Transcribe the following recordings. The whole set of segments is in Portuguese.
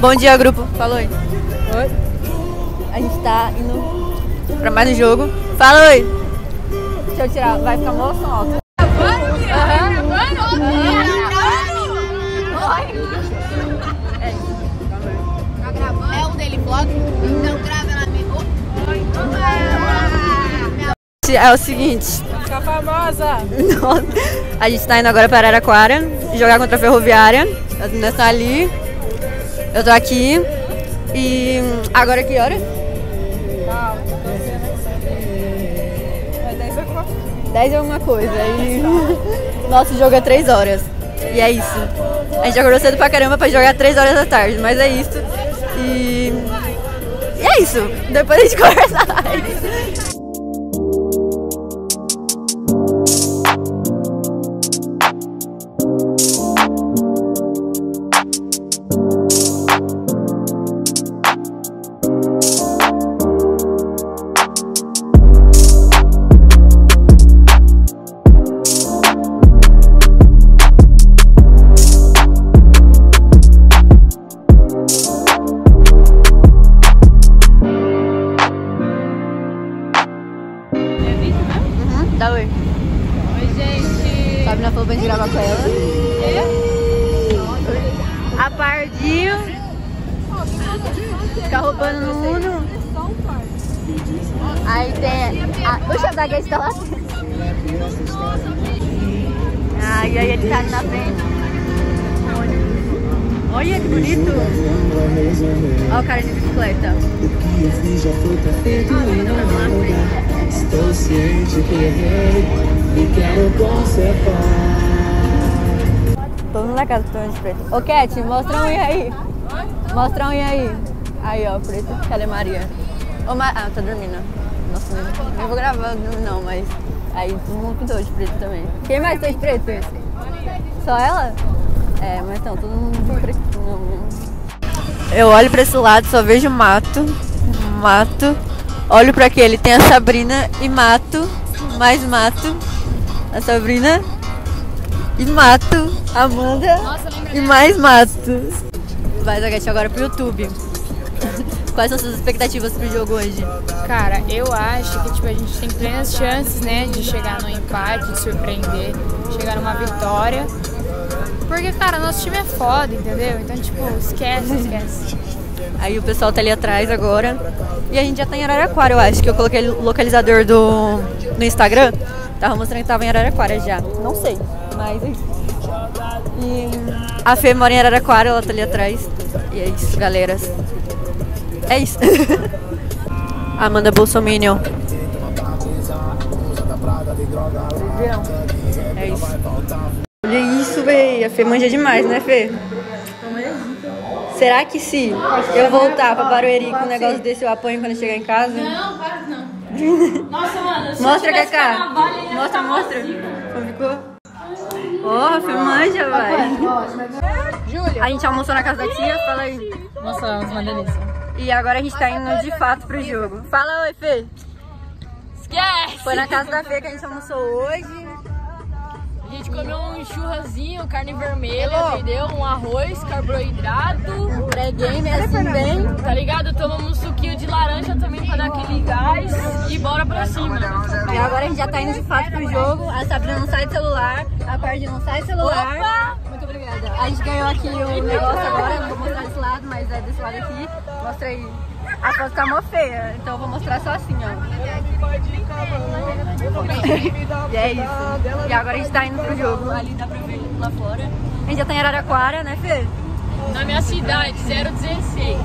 Bom dia, grupo. Falou aí. Oi. A gente tá indo pra mais um jogo. Fala oi. Deixa eu tirar. Vai ficar mó som alto. É um dele vlog? Então grava na minha. É o seguinte. Ficar famosa. Nossa. A gente tá indo agora para Araraquara jogar contra a Ferroviária. As meninas estão ali. Eu tô aqui. E agora que hora? É 10 alguma coisa. 10 e alguma coisa. E nosso jogo é 3 horas. E é isso. A gente acordou cedo pra caramba pra jogar 3 horas da tarde, mas é isso. E. E é isso. Depois a gente conversa mais. Pardinho. Ficar roubando no Uno. Aí tem. A... Oxe, a Daga está lá. Ah, e aí ele tá na frente. Olha que bonito. Olha o cara de bicicleta. Estou ciente que errei e quero consertar. Na casa com de preto. Ô, Cat, mostra unha aí. Mostra unha aí. Aí, ó, preto. Cadê Maria? Ô, Ma... Ah, tá dormindo. Nossa, nem vou gravar não, mas... Aí, todo mundo pintou de preto também. Quem mais tá de preto? Só ela? É, mas então, todo mundo de preto. Eu olho pra esse lado, só vejo mato. Mato. Olho pra aquele, tem a Sabrina e mato. Mais mato. A Sabrina e mato. Amanda Nossa, lembra e mais mato. Vai, Zaguete, agora pro YouTube. Quais são suas expectativas pro jogo hoje? Cara, eu acho que tipo, a gente tem plenas chances, né, de chegar no empate, de surpreender, chegar numa vitória. Porque, cara, nosso time é foda, entendeu? Então, tipo, esquece, esquece. Aí o pessoal tá ali atrás agora. E a gente já tá em Araraquara, eu acho que eu coloquei o localizador do no Instagram. Tava mostrando que tava em Araraquara já. Não sei, mas é. E a Fê mora em Araraquara, ela tá ali atrás. E é isso, galera. É isso. Amanda Bolsominion. É isso. Olha isso, véi. A Fê manja demais, né, Fê? Será que se eu voltar pra Barueri com um negócio desse, eu apanho quando eu chegar em casa? Não, para não. Nossa, mano. se eu Mostra, tivesse Cacá. Mostra, mostra. Como ficou? Ó, a Fê manja, vai. A gente almoçou na casa da tia, fala aí. Nossa, uma delícia. E agora a gente tá indo de fato pro jogo. Fala oi, Fê. Esquece. Foi na casa da Fê que a gente almoçou hoje. Gente comeu um churrasinho, carne vermelha, entendeu? Um arroz, carboidrato. Pré-game assim bem. Tá ligado? Tomamos um suquinho de laranja também pra dar aquele gás. E bora pra cima. E agora a gente já tá indo de fato pro jogo. A Sabrina não sai do celular, a Pardi não sai do celular. Opa! Muito obrigada. A gente ganhou aqui o negócio agora, não vou mostrar desse lado, mas é desse lado aqui. Mostra aí. A foto tá mó feia, então eu vou mostrar só assim, ó. E é isso. E agora a gente tá indo pro jogo. Ali dá pra ver lá fora. A gente já tá em Araraquara, né, Fê? Na minha cidade, 016.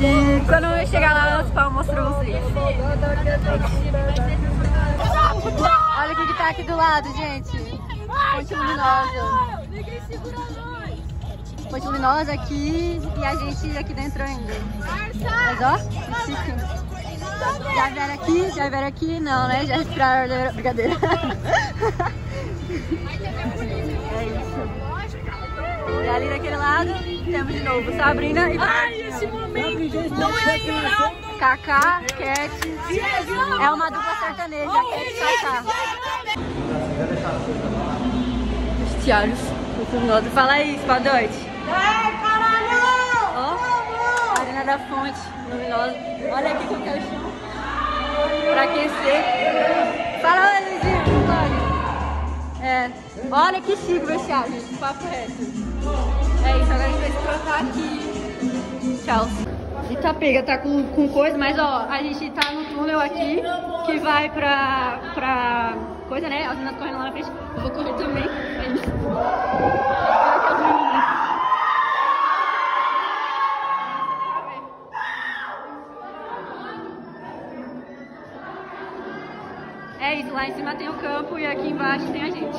E quando eu chegar lá, eu pau, mostro pra vocês. Olha o que, que tá aqui do lado, gente. Ponte luminosa. Ponte luminosa aqui e a gente aqui dentro ainda. Mas ó, chique. Já vieram aqui? Já vieram aqui? Não, né? Já respiraram brincadeira. É isso. E ali daquele lado temos de novo Sabrina e Ai, esse momento não é legal. Kaká, Cat. É uma dupla sertaneja, Cat e Kaká. Vestiários. Fala aí, Spadote. Ai, caralho! Ó, Arena da Fonte, luminosa. Olha aqui como é o chão. Pra aquecer. Fala, Luizinho. Olha. É. Olha que chique o vestiário, gente. Papo reto. É isso, agora a gente vai se trocar aqui. Tchau. Itapega tá com, com coisa, mas ó, a gente tá no túnel aqui que vai pra, pra coisa, né? As meninas correndo lá na frente. Eu vou correr também. É isso. Lá em cima tem o campo e aqui embaixo tem a gente.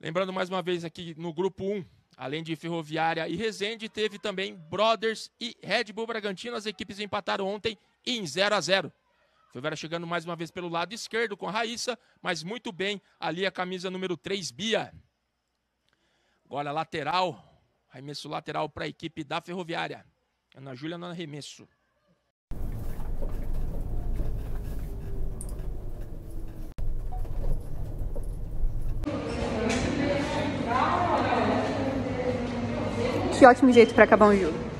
Lembrando mais uma vez aqui no grupo 1, além de Ferroviária e Resende, teve também Brothers e Red Bull Bragantino. As equipes empataram ontem em 0 a 0 Ferroviária chegando mais uma vez pelo lado esquerdo com a Raíssa, mas muito bem ali a camisa número 3, Bia. Agora lateral, arremesso lateral para a equipe da Ferroviária. Ana Júlia no arremesso. Que ótimo jeito pra acabar um jogo.